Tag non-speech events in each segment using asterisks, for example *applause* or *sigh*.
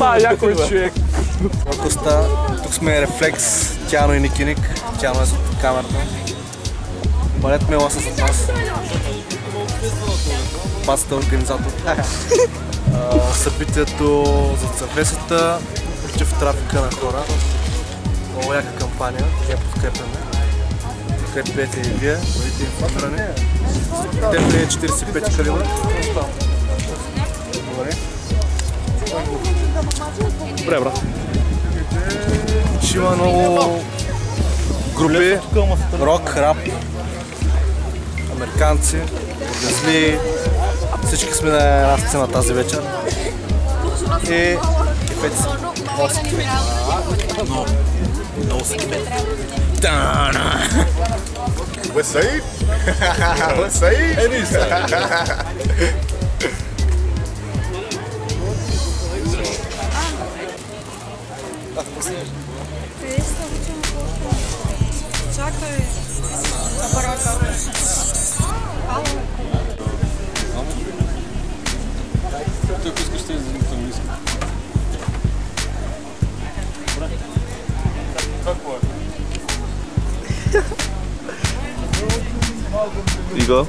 А, някой човек. Коста, тук сме Рефлекс, Тяно и Никиник. Тяно е за камерата. Балет Мела са зад нас. Пацата е организатор. *laughs* Събитието за цървесата против трафика на хора. Много яка кампания, я подкрепяме. Подкрепете и вие, бъдете информирани. Септември е 45 калибър. Добре. Добре, брат. Ще има много групи, рок, рап, американци, газли. Всички сме на една сцена тази вечер. И кефете се. Много се кефете. Много се кефете. West Side? West Side? Any side. Чакай. Апарата. Ало. Ако искаш, ще излизам не искам. Иго.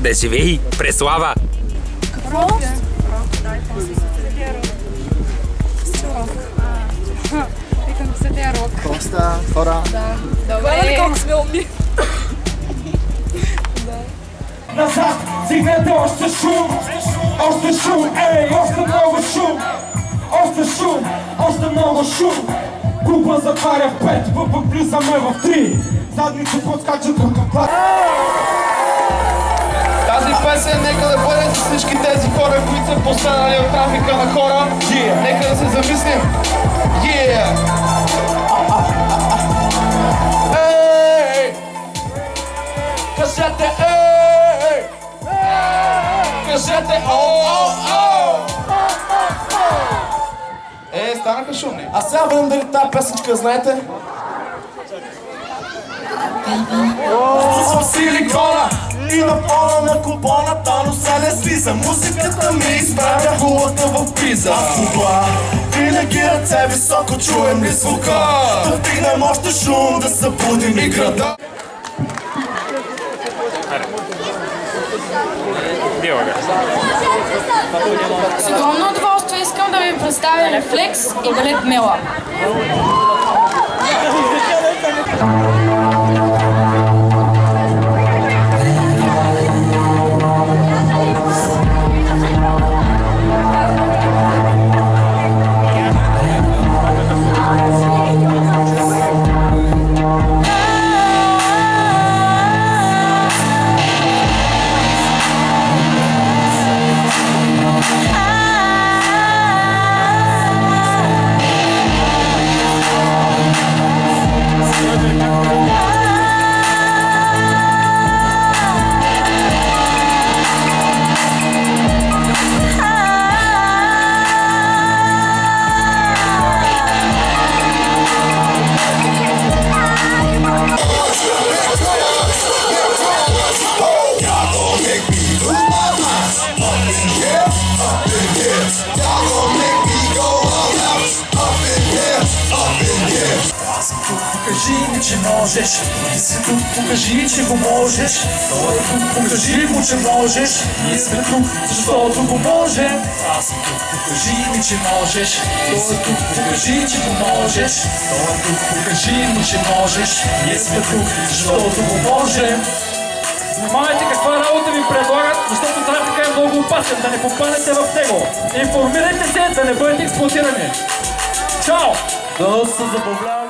Да живей! Преслава! Рок. Дай Те рок. Коста, хора. Да. Добре. колко сме умни. Назад, стигнете още шум, още шум, ей, още много шум, още шум, още много шум. Клуба затваря в пет, въпък влизаме в три. Задните подскачат като плат. Тази песен нека да бъде които са пострадали от трафика на хора. Yeah. Нека да се замислим. Yeah! Ей! Кажете ей! Кажете о, о, о! Е, станаха шумни. А сега видим дали тази песенчка знаете. Силикона и на фона на купоната, но се не слиза. Музиката ми изправя хулата в приза. Това винаги ръце високо чуем ли звука? Да вдигнем още шум, да събудим и града. С огромно удоволствие искам да ви представя Рефлекс и балет Мела. Покажи ми, че можеш, ти си тук, покажи, че го можеш. Той е тук, покажи му, че можеш. Ние сме тук, защото го може. Аз съм тук, покажи ми, че можеш. Той е тук, покажи, че го можеш. Той е тук, покажи му, че можеш. Ние сме тук, защото го може. Внимавайте каква работа ви предлагат, защото трафика е много опасен, да не попадете в него. Информирайте се, да не бъдете експлуатирани. Чао! Да се забавляваме.